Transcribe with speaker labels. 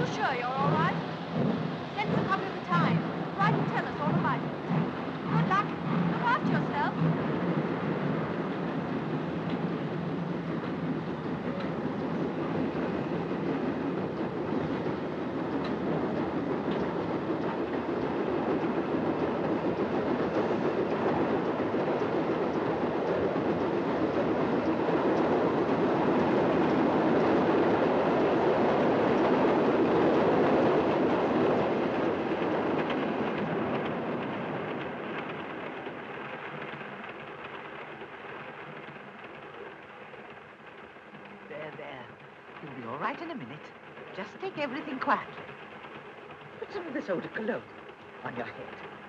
Speaker 1: you Sure you're all right?
Speaker 2: There. You'll be all right in a minute. Just take everything quietly. Put some of this de cologne on your head.